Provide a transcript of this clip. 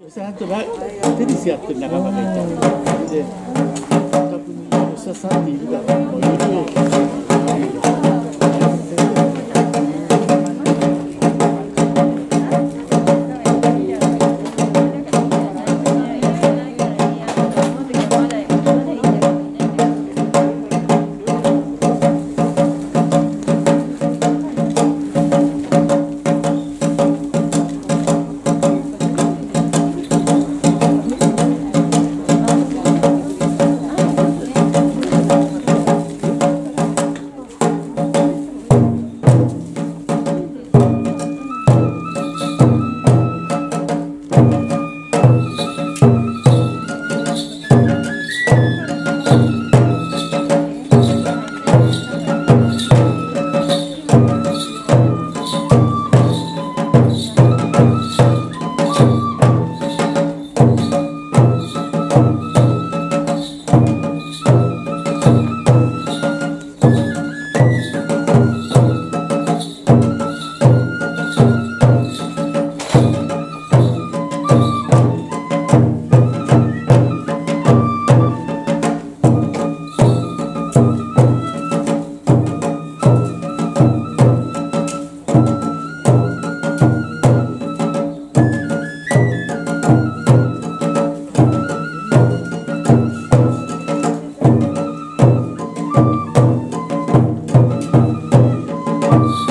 吉田さんとテニスやってる仲間がいたので、お宅に吉田さんっているから、もういるよ。house.